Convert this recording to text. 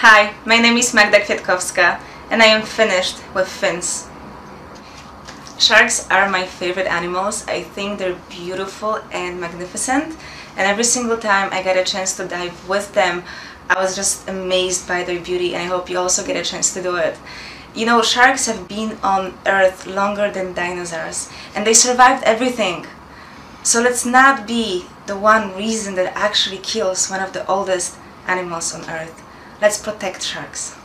Hi, my name is Magda Kwiatkowska and I am finished with fins. Sharks are my favorite animals. I think they're beautiful and magnificent and every single time I get a chance to dive with them I was just amazed by their beauty and I hope you also get a chance to do it. You know, sharks have been on earth longer than dinosaurs and they survived everything. So let's not be the one reason that actually kills one of the oldest animals on earth. Let's protect sharks.